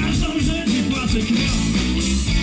Każdą rzecz i płacę krwią.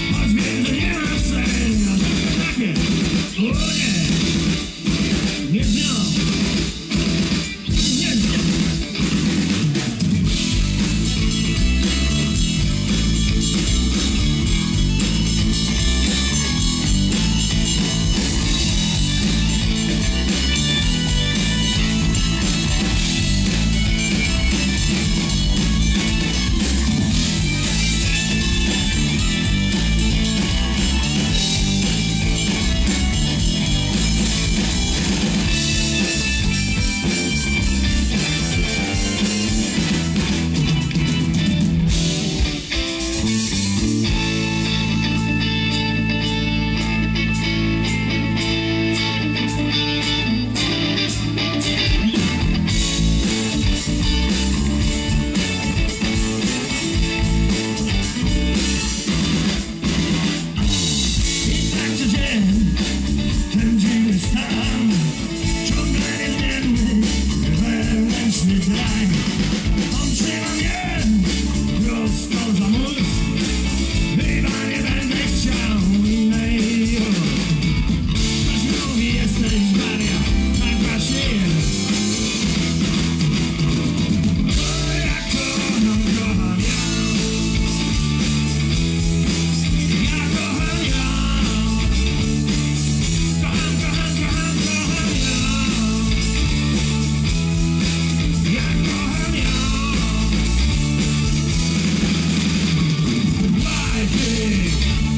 King.